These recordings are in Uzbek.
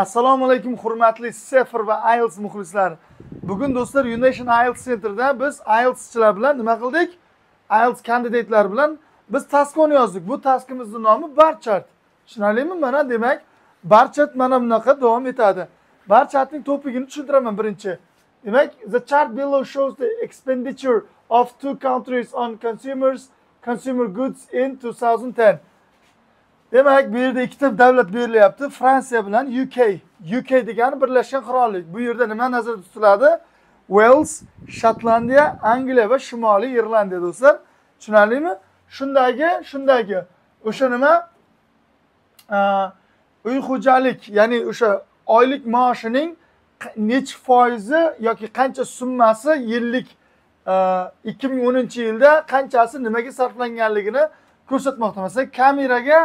assalomu alaykum hurmatli sefer va ielts muxlislari bugun do'stlar unation ielts centerda biz ieltschilar bilan nima qildik? Ielts kandidatlar bilan biz taskoni yozdik. Bu taskimizni nomi barchart. Tushunarlimi mana? Demak barchat mana bunaqa davom etadi. Barchatning topigini tushuntiraman birinchi. Demak the chart below shows the expenditure of two countries on consumers consumer goods in 2010 demak bu yerda ikkita davlat berilyapti. Fransiya bilan uk uk degani birlashgan qirollik. Bu yerda nima nazarda tutiladi? Wels shotlandiya angliya va shimoliy irlandiya do'stlar. Tushunarlimi? Shundagi shundagi. O'sha nima? Uy xo'jalik ya'ni o'sha oylik maoshining nechi foizi yoki qancha summasi yillik ikki ming o'ninchi yilda qanchasi nimaga sarflanganligini ko'rsatmoqda. Masalan kameraga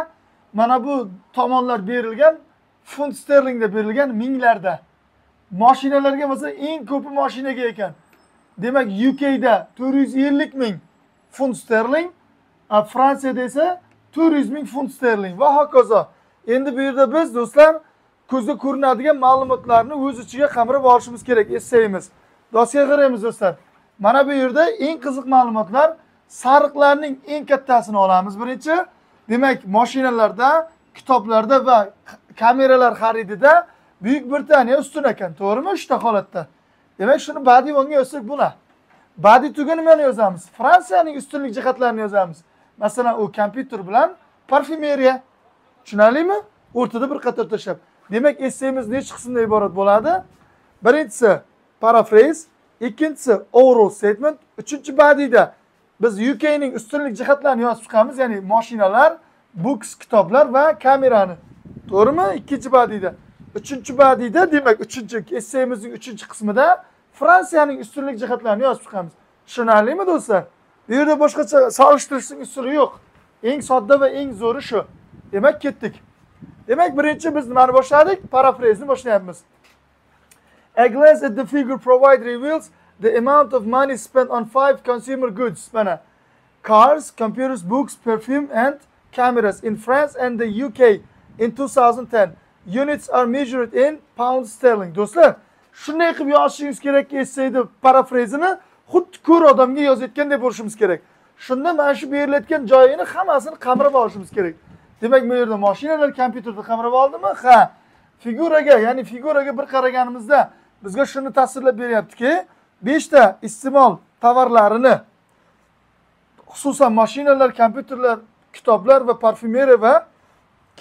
mana bu tomonlar berilgan funt sterlingda berilgan minglarda. Moshinalarga masalan eng ko'pi moshinaga ekan. Demak ukda to'rt yuz ellik ming funt sterling fransiyada esa to'rt yuz ming funt sterling. Va hokazo. Endi bu yerda biz do'stlar ko'zga ko'rinadigan ma'lumotlarni o'z ichiga qamrab olishimiz kerak eslaymiz. Doskaga qaraymiz do'stlar. Mana bu yerda eng qiziq ma'lumotlar sariqlarning eng kattasini olamiz. Birinchi demak moshinalarda kitoblarda va kameralar xaridida buyuk britaniya ustun ekan. To'g'rimi uchta holatda? Demak shuni badiiy o'nga yozsak bular badiiy tuga nimani yozamiz. Fransiyaning ustunlik jihatlarini yozamiz. Masalan u kompyuter bilan parfyumeriya tushunarlimi? O'rtada bir qator tashlab. Demak esseyimiz nechi qismdan iborat bo'ladi? Birinchisi parafrez ikkinchisi overall statement. Uchinchi badiyda biz ukning ustunlik jihatlarini yozib chiqamiz ya'ni moshinalar books kitoblar va kamerani. To'g'rimi? Ikkinchi badiyda uchinchi badiyda demak uchinchi esseyimizning uchinchi qismida fransiyaning ustunlik jihatlarini yozib chiqamiz. Tushunarlimi do'stlar? Bu yerda boshqacha solishtirishning usuli yo'q. Eng sodda va eng zo'ri shu. Demak ketdik. Demak birinchi biz nimani boshladik. Parafrezni boshlayapmiz. A glance at the figure provide reveals the amount of money spent on five consumer goods mana cars computers books perfume and cameras in france and the uk in 2010 units are measured in pound sterling. Do'stlar shunday qilib yozishingiz kerak esseyni parafrazini. Xuddi ko'r odamga yozayotgandek bo'lishimiz kerak. Shunda mana shu berilayotgan joyini hammasini qamrab olishimiz kerak. Demak bu yerda mashinalar kompyuterni qamrab oldimi? Ha figuraga ya'ni figuraga bir qaraganimizda bizga shuni tasvirlab beryaptiki beshta iste'mol tovarlarini xususan mashinalar kompyuterlar kitoblar va parfyumeriya va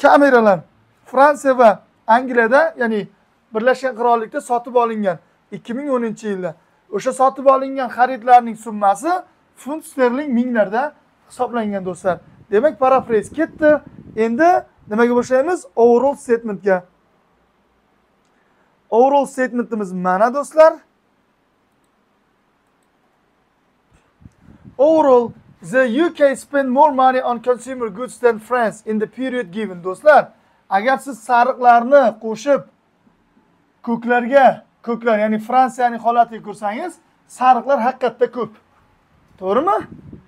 kameralar fransiya va angliyada ya'ni birlashgan qirollikda sotib olingan ikki ming o'ninchi yilda. O'sha sotib olingan xaridlarning summasi funt sterling minglarda hisoblangan do'stlar. Demak parafrez ketdi. Endi nimaga boshlaymiz overall statementga. Overall statementimiz mana do'stlar. Overall, the UK spent more money on consumer goods than France in the period given. Do'stlar, agar siz sariqlarni qo'shib ko'klarga, ko'klar, ya'ni Fransiyaning holatiga ko'rsangiz, sariqlar haqiqatda ko'p. To'g'rimi?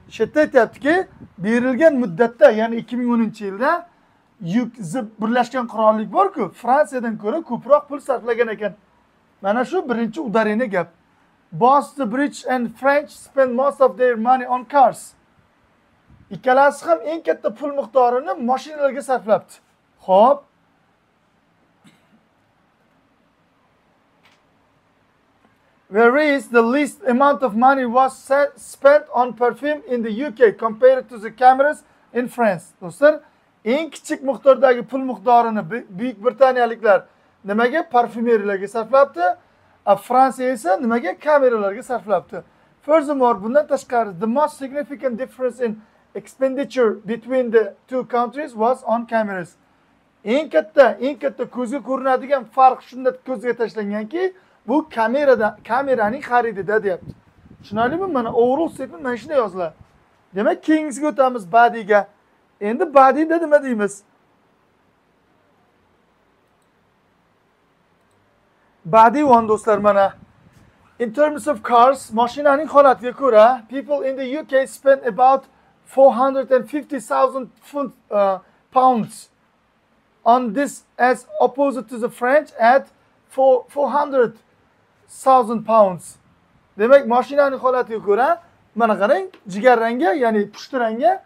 Shu yerda aytyaptiki, berilgan muddatda, ya'ni 2010-yilda Birlashgan Qirollik bor-ku, Fransiyadan ko'ra ko'proq pul sarflagan ekan. Mana shu birinchi udariyni gap. Boss the British and French spend most of their money on cars. Ikkalasi ham eng katta pul miqdorini mashinalarga sarflabdi. Xo'p. Whereas the least amount of money was spent on perfume in the UK compared to the cameras in France. Do'stlar, eng kichik miqdordagi pul miqdorini Buyuk Britaniyaliklar nimaga parfyumeriyalarga sarflabdi? Fransiya esa nimaga kameralarga sarflabdi? Furthermore bundan tashqari the most significant difference in expenditure between the two countries was on cameras. Eng katta eng katta ko'zga ko'rinadigan farq shunda ko'zga tashlanganki bu kamerada kameraning xaridida deyapti. Tushunarlimi? Mana overall statement mana shunday yoziladi. Demak keyingisiga o'tamiz badiyga endi badiyda nima deymiz? Badiiy von do'stlar mana in terms of cars mashinaning holatiga ko'ra people in the uk spend about 450,000 uh, pounds on this as opposed to the French at 400,000 pounds. Demak, mashinaning holatiga ko'ra mana qarang, jigarrangga, ya'ni pushtirangga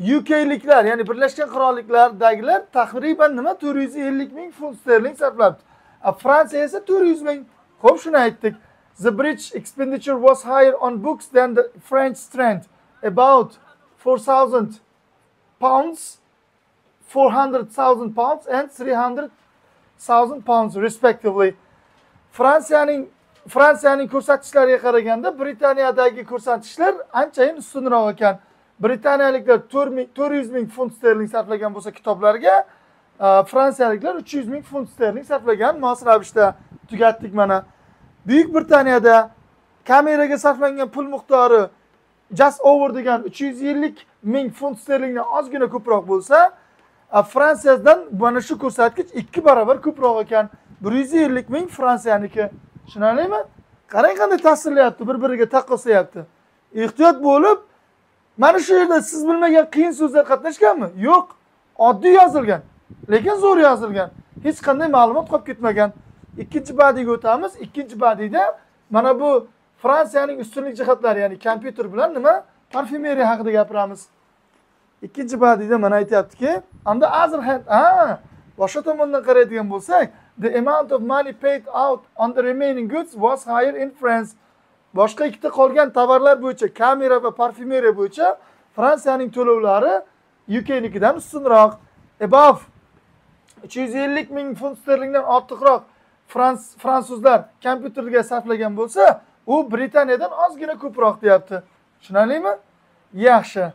UKliklar, ya'ni Birlashgan Qirolliklardagilar taxriban nima 450 ming funt sterling sarflabdi. Fransiya esa 400 ming. ho'p shuni aytdik. The bridge expenditure was higher on books than the French strength, about 4,000 pounds, 400,000 pounds and 300,000 pounds respectively. Fransiyaning Fransiyaning ko'rsatkichlariga qaraganda Britaniyadagi ko'rsatkichlar anchayin ustunroq ekan. Britaniyaliklar 400 ming funt sterling sarflagan bo'lsa kitoblarga, fransiyaliklar 300 ming funt sterling sarflagan. Mos ravishda tugatdik mana. Buyuk Britaniyada kameraga sarflangan pul miqdori just over degan 350 ming funt sterlingdan ozgina ko'proq bo'lsa, e, Fransiyadan mana shu ko'rsatkich ikki barobar ko'proq ekan. 150 ming Fransiyaniki. Tushunarlimi? Qarang qanday ta'sirlayapti, bir-biriga taqqoslayapti. Ehtiyot bo'lib, mana shu yerda siz bilmagan qiyin so'zlar qatnashganmi? Yo'q, oddiy yozilgan, lekin zo'r yozilgan. Hech qanday ma'lumot qolib ketmagan. Ikkinchi badiyga o'tamiz. Ikkinchi badiyda mana bu Fransiyaning ustunlik jihatlari, ya'ni kompyuter bilan nima? Parfumeriya haqida gapiramiz. Ikkinchi badiyda mana aytyaptiki, anda azr other hand, ha, boshqa tomondan qaraydigan bo'lsak, the amount of money paid out on the remaining goods was higher in France. Boshqa ikkita qolgan tovarlar bo'yicha, kamera va parfumeriya bo'yicha Fransiyaning to'lovlari UKnikidan ustunroq. Above 350 ming funt sterlingdan ortiqroq Frans fransuzlar kompyuterga sarflagan bo'lsa, u Britaniyadan ozgina ko'proq deyapti. Tushunarlimi? Yaxshi.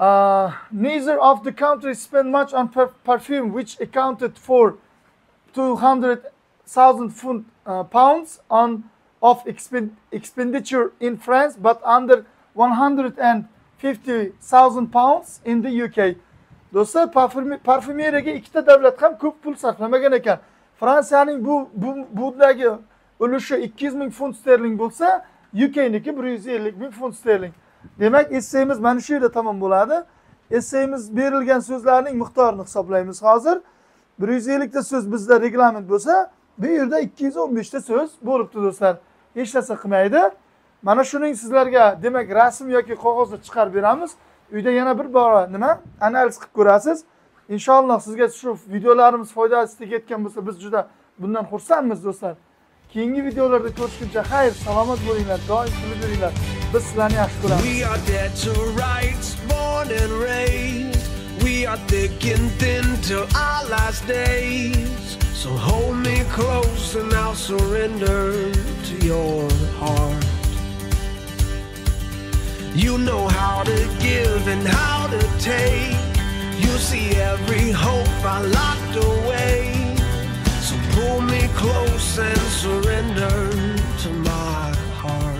Uh, neither of the countries spent much on perfume, which accounted for 200,000 funt, uh, pounds on of expend expenditure in France, but under 150,000 pounds in the UK. Do'stlar, parfumeriyaga ikkita davlat ham ko'p pul sarflamagan ekan. Fransiyaning bu budagi ulushi 200 ming funt sterling bo'lsa, UKniki 150 ming funt sterling. Demak, esseyimiz mana shu yerda tamom bo'ladi. esseyimiz berilgan so'zlarning miqdorini hisoblaymiz hozir. 150 ta so'z bizda reglament bo'lsa, bu yerda 215 ta so'z bo'libdi do'stlar. Hech narsa qilmaydi. Mana shuning sizlarga demak rasm yoki qog'ozda chiqarib beramiz. Uyda yana bir bora nima analiz qilib ko'rasiz. Inshaalloh sizga shu videolarimiz foydasi tegayotgan bo'lsa, biz juda bundan xursandmiz do'stlar. Keyingi videolarda ko'rishguncha xayr, salomat bo'linglar, doim kulib yuringlar. Biz sizlarni yaxshi ko'ramiz. We are dead to rights, born and raised. We are thick and thin till our last days. So hold me close and I'll surrender to your heart. You know how to give and how to take. You see every hope I locked away. So pull me close and surrender to my heart.